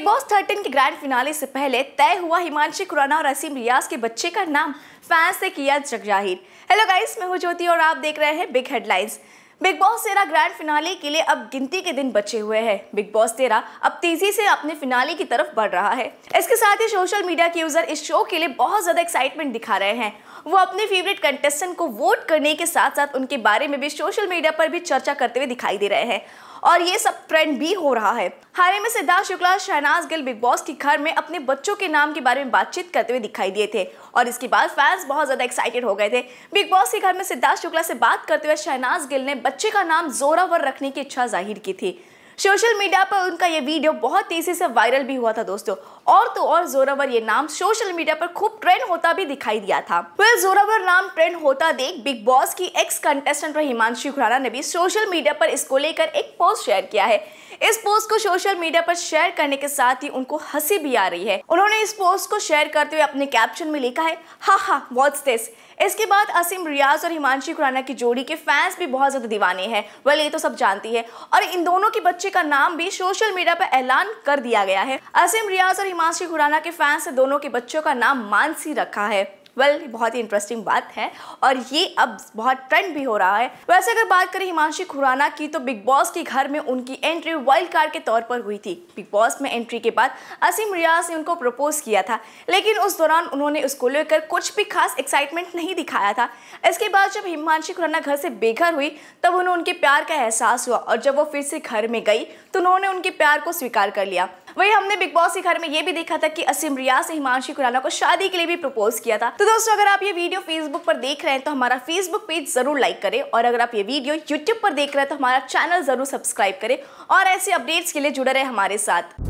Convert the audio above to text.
Big boss 13 के grand finale से पहले तय हुआ हिमांशी खुराना और असीम रियाज के बच्चे का नाम फैंस ने किया जग ज़ाहिर हेलो गाइस मैं हूँ ज्योति और आप देख रहे हैं बिग हेडलाइंस बिग बॉस तेरह ग्रैंड फिनाले के लिए अब गिनती के दिन बचे हुए हैं। बिग बॉस तेरह अब तेज़ी से अपने फिनाले की तरफ़ बढ़ रहा है। इसके साथ ही सोशल मीडिया के यूज़र इस शो के लिए बहुत ज़्यादा एक्साइटमेंट दिखा रहे हैं। वो अपने फेवरेट कंटेस्टेंट को वोट करने के साथ साथ उनके बारे में भी सोशल मीडिया पर भी चर्चा करते हुए दिखाई दे रहे हैं। और ये सब ट्रेंड भी हो रहा है। हाल ही में सिद्धार्थ शुक्ला शहनाज गिल बिग बॉस के घर में अपने बच्चों के नाम के बारे में बातचीत करते हुए दिखाई दिए थे और इसके बाद फैंस बहुत ज़्यादा एक्साइटेड हो गए थे। बिग बॉस के घर में सिद्धार्थ शुक्ला से बात करते हुए शहनाज गिल ने बच्चे का नाम जोरावर रखने की इच्छा ज़ाहिर की थी। सोशल मीडिया पर उनका ये वीडियो बहुत तेज़ी से वायरल भी हुआ था दोस्तों। और तो और जोरावर ये नाम सोशल मीडिया पर खूब ट्रेंड होता भी दिखाई दिया था। फिर जोरावर नाम ट्रेंड होता देख बिग बॉस की एक्स कंटेस्टेंट हिमांशु खुराना ने भी सोशल मीडिया पर इसको लेकर एक पोस्ट शेयर किया है। इस पोस्ट को सोशल मीडिया पर शेयर करने के साथ ही उनको हँसी भी आ रही है। उन्होंने इस पोस्ट को शेयर करते हुए अपने कैप्शन में लिखा है, हा हा वॉट्स दिस इसके बाद असीम रियाज और हिमांशी खुराना की जोड़ी के फैंस भी बहुत ज़्यादा दीवाने हैं। वेल ये तो सब जानती है। और इन दोनों के बच्चे का नाम भी सोशल मीडिया पर ऐलान कर दिया गया है। असीम रियाज और हिमांशी खुराना के फैंस ने दोनों के बच्चों का नाम मानसी रखा है। वेल well, बहुत ही इंटरेस्टिंग बात है और ये अब बहुत ट्रेंड भी हो रहा है। वैसे अगर बात करें हिमांशी खुराना की तो बिग बॉस के घर में उनकी एंट्री वाइल्ड कार्ड के तौर पर हुई थी। बिग बॉस में एंट्री के बाद असीम रियाज ने उनको प्रपोज किया था लेकिन उस दौरान उन्होंने उसको लेकर कुछ भी खास एक्साइटमेंट नहीं दिखाया था। इसके बाद जब हिमांशी खुराना घर से बेघर हुई तब उन्हें उनके प्यार का एहसास हुआ और जब वो फिर से घर में गई तो उन्होंने उनके प्यार को स्वीकार कर लिया। वही हमने बिग बॉस के घर में ये भी देखा था कि असीम रियाज ने हिमांशी खुराना को शादी के लिए भी प्रपोज किया था। तो दोस्तों, अगर आप ये वीडियो फेसबुक पर देख रहे हैं तो हमारा फेसबुक पेज ज़रूर लाइक करें और अगर आप ये वीडियो यूट्यूब पर देख रहे हैं तो हमारा चैनल ज़रूर सब्सक्राइब करें और ऐसे अपडेट्स के लिए जुड़े रहे हमारे साथ।